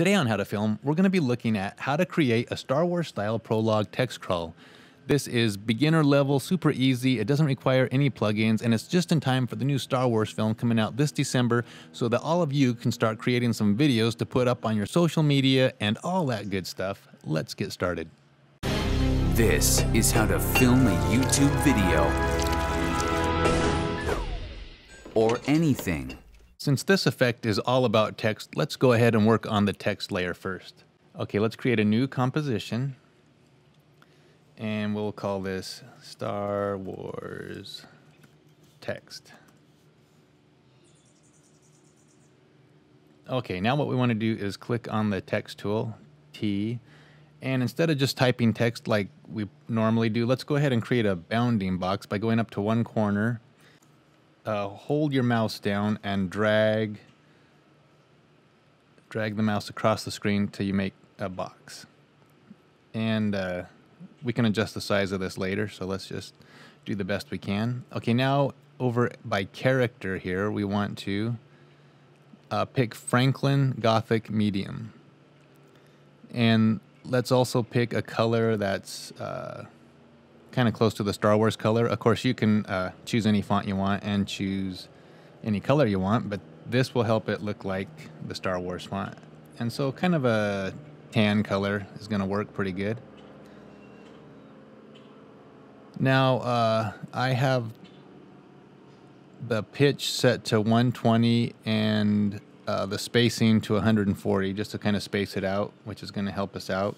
Today on How to Film, we're going to be looking at how to create a Star Wars style prologue text crawl. This is beginner level, super easy, it doesn't require any plugins, and it's just in time for the new Star Wars film coming out this December so that all of you can start creating some videos to put up on your social media and all that good stuff. Let's get started. This is how to film a YouTube video. Or anything. Since this effect is all about text, let's go ahead and work on the text layer first. Okay, let's create a new composition. And we'll call this Star Wars text. Okay, now what we want to do is click on the text tool, T, and instead of just typing text like we normally do, let's go ahead and create a bounding box by going up to one corner uh, hold your mouse down and drag drag the mouse across the screen till you make a box. And uh, we can adjust the size of this later, so let's just do the best we can. Okay, now over by character here, we want to uh, pick Franklin Gothic Medium. And let's also pick a color that's uh, kind of close to the Star Wars color. Of course, you can uh, choose any font you want and choose any color you want, but this will help it look like the Star Wars font. And so kind of a tan color is going to work pretty good. Now, uh, I have the pitch set to 120 and uh, the spacing to 140 just to kind of space it out, which is going to help us out.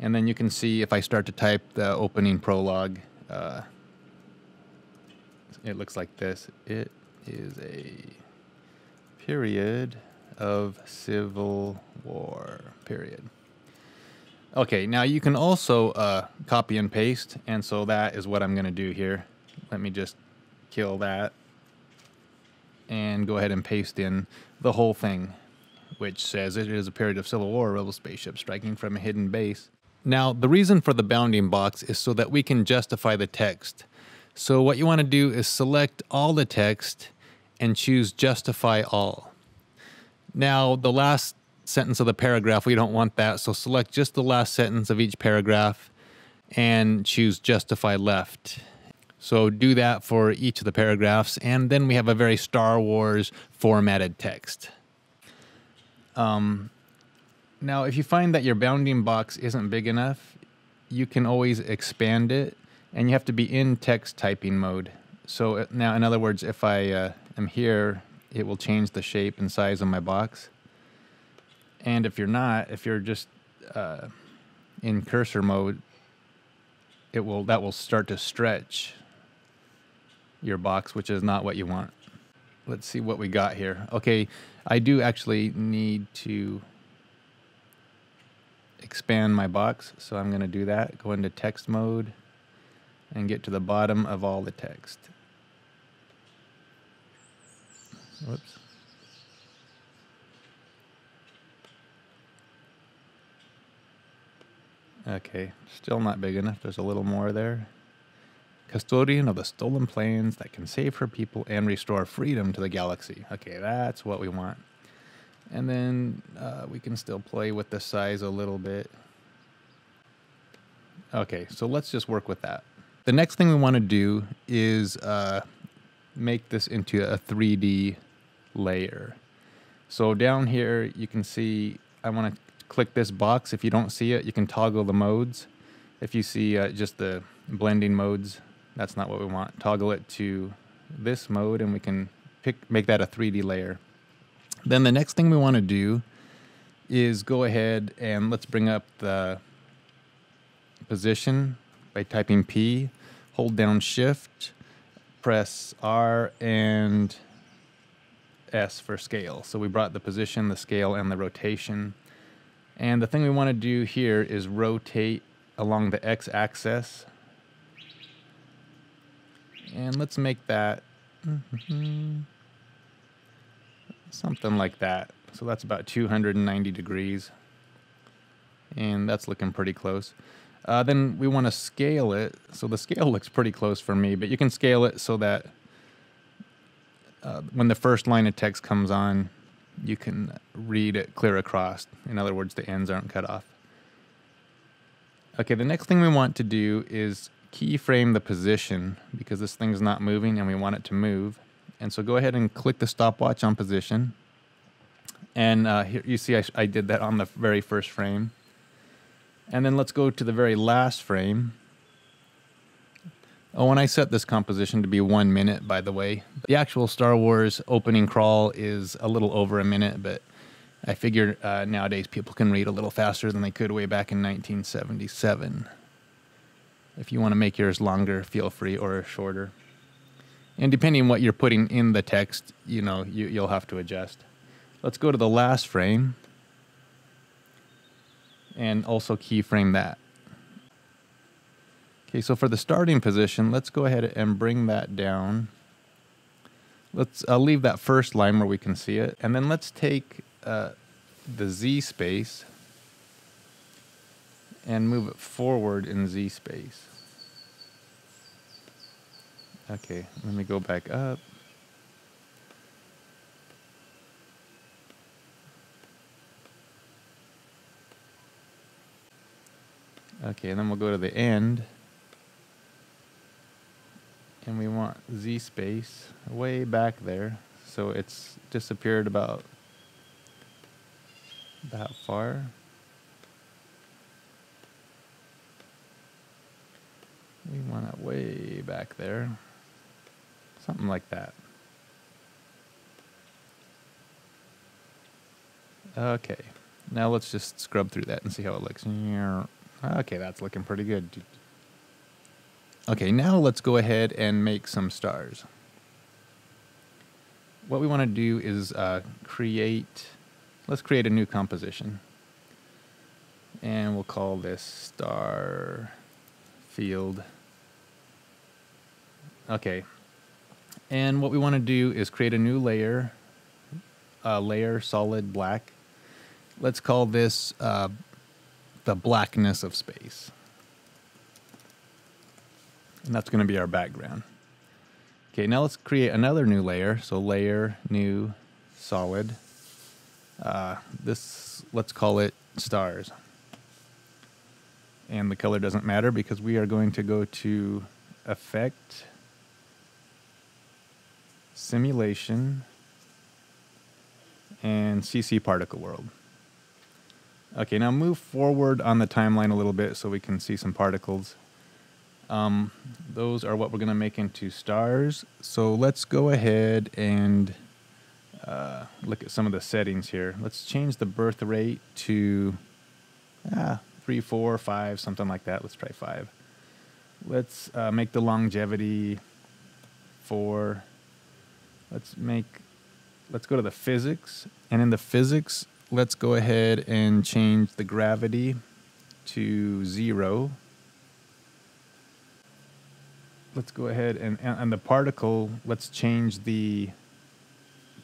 And then you can see if I start to type the opening prologue, uh, it looks like this. It is a period of civil war, period. Okay, now you can also uh, copy and paste, and so that is what I'm going to do here. Let me just kill that and go ahead and paste in the whole thing, which says it is a period of civil war, rebel spaceship striking from a hidden base. Now, the reason for the bounding box is so that we can justify the text. So what you want to do is select all the text and choose justify all. Now, the last sentence of the paragraph, we don't want that. So select just the last sentence of each paragraph and choose justify left. So do that for each of the paragraphs. And then we have a very Star Wars formatted text. Um, now, if you find that your bounding box isn't big enough, you can always expand it, and you have to be in text typing mode. So uh, now, in other words, if I uh, am here, it will change the shape and size of my box. And if you're not, if you're just uh, in cursor mode, it will that will start to stretch your box, which is not what you want. Let's see what we got here. Okay, I do actually need to expand my box. So I'm going to do that. Go into text mode and get to the bottom of all the text. Whoops. Okay, still not big enough. There's a little more there. Custodian of the stolen planes that can save her people and restore freedom to the galaxy. Okay, that's what we want. And then uh, we can still play with the size a little bit. Okay, so let's just work with that. The next thing we want to do is uh, make this into a 3D layer. So down here, you can see, I want to click this box. If you don't see it, you can toggle the modes. If you see uh, just the blending modes, that's not what we want. Toggle it to this mode and we can pick make that a 3D layer. Then the next thing we want to do is go ahead and let's bring up the position by typing P, hold down Shift, press R and S for scale. So we brought the position, the scale, and the rotation. And the thing we want to do here is rotate along the X axis. And let's make that. Mm-hmm something like that. So that's about 290 degrees. And that's looking pretty close. Uh, then we want to scale it. So the scale looks pretty close for me, but you can scale it so that uh, when the first line of text comes on, you can read it clear across. In other words, the ends aren't cut off. Okay, the next thing we want to do is keyframe the position because this thing's not moving and we want it to move. And so go ahead and click the stopwatch on position. And uh, here you see I, I did that on the very first frame. And then let's go to the very last frame. Oh, and I set this composition to be one minute, by the way. The actual Star Wars opening crawl is a little over a minute, but I figure uh, nowadays people can read a little faster than they could way back in 1977. If you want to make yours longer, feel free, or shorter. And depending on what you're putting in the text, you know, you, you'll have to adjust. Let's go to the last frame and also keyframe that. Okay, so for the starting position, let's go ahead and bring that down. Let's I'll leave that first line where we can see it, and then let's take uh, the Z space and move it forward in Z space. Okay, let me go back up. Okay, and then we'll go to the end. And we want z space way back there. So it's disappeared about that far. We want it way back there something like that okay now let's just scrub through that and see how it looks okay that's looking pretty good Okay, now let's go ahead and make some stars. What we want to do is uh, create, let's create a new composition. And we'll call this star field. Okay. And what we want to do is create a new layer, a layer solid black. Let's call this uh, the blackness of space. And that's going to be our background. Okay, now let's create another new layer. So layer, new, solid. Uh, this, let's call it stars. And the color doesn't matter because we are going to go to effect, simulation, and CC particle world. Okay, now move forward on the timeline a little bit so we can see some particles. Um, those are what we're going to make into stars. So let's go ahead and uh, look at some of the settings here. Let's change the birth rate to ah, three, four, five, something like that. Let's try five. Let's uh, make the longevity four. Let's make, let's go to the physics. And in the physics, let's go ahead and change the gravity to zero let's go ahead and and the particle. Let's change the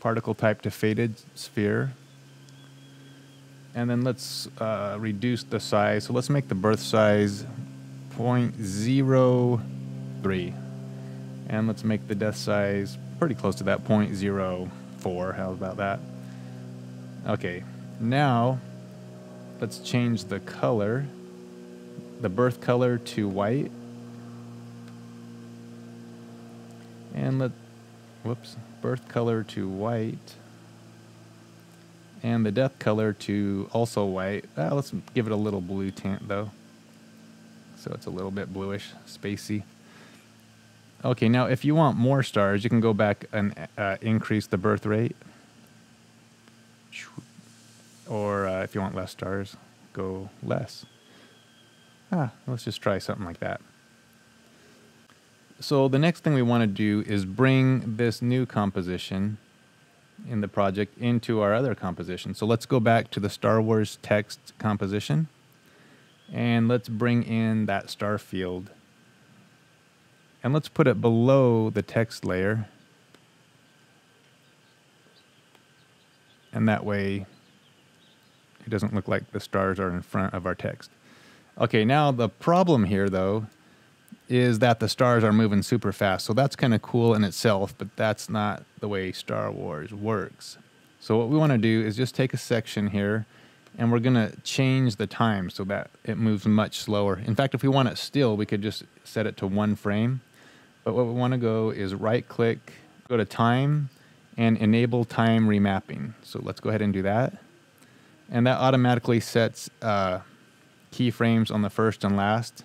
particle type to faded sphere. And then let's uh, reduce the size. So let's make the birth size 0.03. And let's make the death size pretty close to that 0.04. How about that? Okay, now let's change the color, the birth color to white. And let, whoops, birth color to white. And the death color to also white. Uh, let's give it a little blue tint though. So it's a little bit bluish, spacey. Okay, now if you want more stars, you can go back and uh, increase the birth rate. Or uh, if you want less stars, go less. Ah, let's just try something like that. So the next thing we want to do is bring this new composition in the project into our other composition. So let's go back to the Star Wars text composition and let's bring in that star field. And let's put it below the text layer. And that way it doesn't look like the stars are in front of our text. Okay, now the problem here though is that the stars are moving super fast. So that's kind of cool in itself, but that's not the way Star Wars works. So what we want to do is just take a section here and we're going to change the time so that it moves much slower. In fact, if we want it still, we could just set it to one frame. But what we want to go is right click, go to time and enable time remapping. So let's go ahead and do that. And that automatically sets uh, keyframes on the first and last,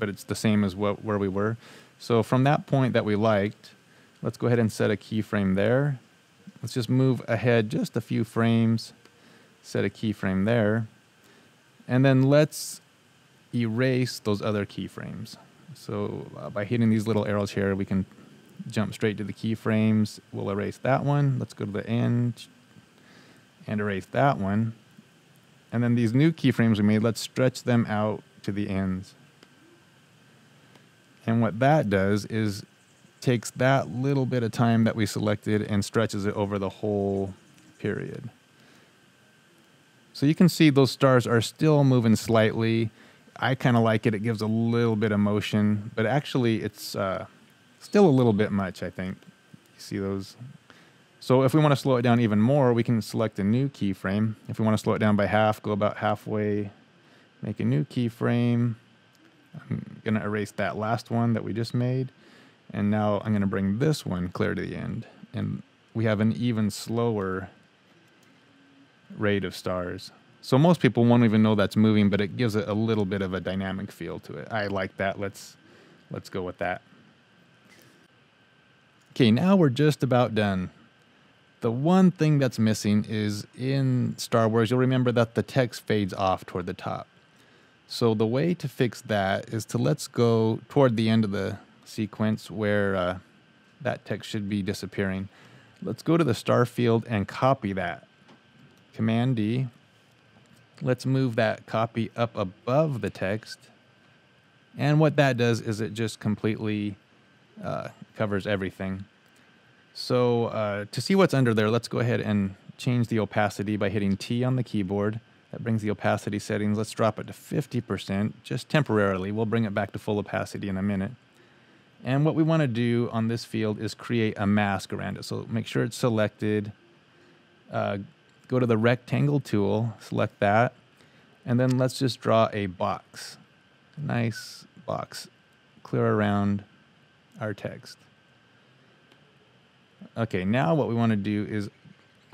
but it's the same as what where we were. So from that point that we liked, let's go ahead and set a keyframe there. Let's just move ahead just a few frames, set a keyframe there, and then let's erase those other keyframes. So uh, by hitting these little arrows here, we can jump straight to the keyframes. We'll erase that one. Let's go to the end and erase that one. And then these new keyframes we made, let's stretch them out to the ends. And what that does is takes that little bit of time that we selected and stretches it over the whole period. So you can see those stars are still moving slightly. I kind of like it. It gives a little bit of motion, but actually it's uh, still a little bit much, I think. You see those? So if we want to slow it down even more, we can select a new keyframe. If we want to slow it down by half, go about halfway, make a new keyframe. I'm going to erase that last one that we just made. And now I'm going to bring this one clear to the end. And we have an even slower rate of stars. So most people won't even know that's moving, but it gives it a little bit of a dynamic feel to it. I like that. Let's let's go with that. Okay, now we're just about done. The one thing that's missing is in Star Wars, you'll remember that the text fades off toward the top. So the way to fix that is to let's go toward the end of the sequence where uh, that text should be disappearing. Let's go to the star field and copy that. Command D. Let's move that copy up above the text. And what that does is it just completely uh, covers everything. So uh, to see what's under there, let's go ahead and change the opacity by hitting T on the keyboard. That brings the opacity settings. Let's drop it to 50%, just temporarily. We'll bring it back to full opacity in a minute. And what we want to do on this field is create a mask around it. So make sure it's selected. Uh, go to the rectangle tool, select that, and then let's just draw a box. Nice box, clear around our text. Okay, now what we want to do is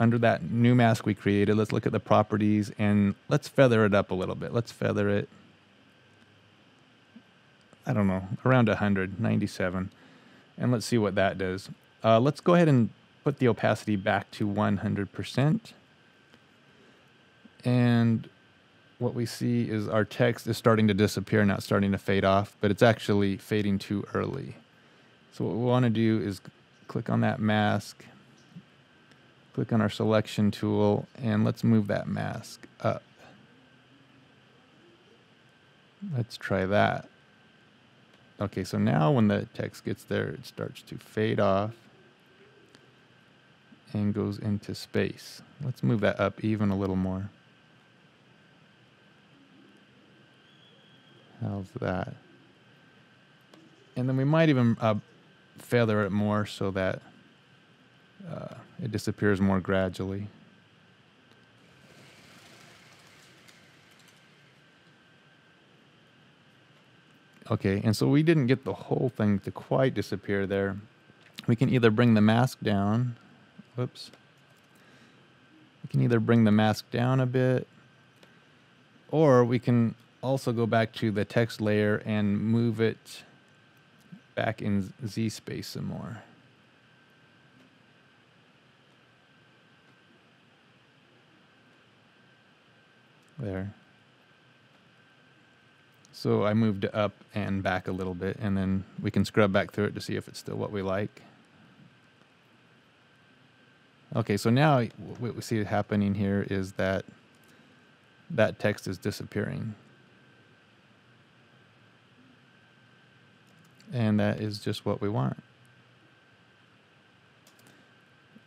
under that new mask we created, let's look at the properties and let's feather it up a little bit. Let's feather it I don't know, around 100, 97. And let's see what that does. Uh, let's go ahead and put the opacity back to 100%. And what we see is our text is starting to disappear, not starting to fade off, but it's actually fading too early. So what we want to do is click on that mask, click on our selection tool, and let's move that mask up. Let's try that. Okay, so now when the text gets there, it starts to fade off and goes into space. Let's move that up even a little more. That? And then we might even uh, feather it more so that uh, it disappears more gradually. Okay, and so we didn't get the whole thing to quite disappear there. We can either bring the mask down. Whoops. We can either bring the mask down a bit, or we can also go back to the text layer and move it back in Z space some more. There. So I moved it up and back a little bit, and then we can scrub back through it to see if it's still what we like. Okay, so now what we see happening here is that that text is disappearing. And that is just what we want.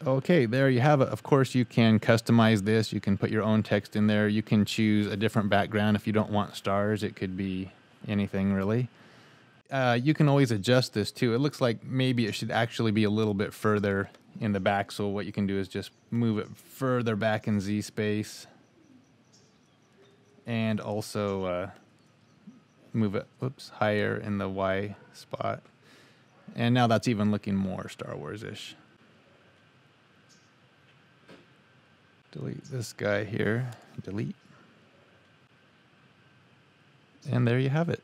Okay, there you have it. Of course, you can customize this. You can put your own text in there. You can choose a different background if you don't want stars. It could be anything really. Uh, you can always adjust this too. It looks like maybe it should actually be a little bit further in the back. So what you can do is just move it further back in Z space, and also uh, move it oops higher in the Y spot. And now that's even looking more Star Wars ish. Delete this guy here. Delete. And there you have it.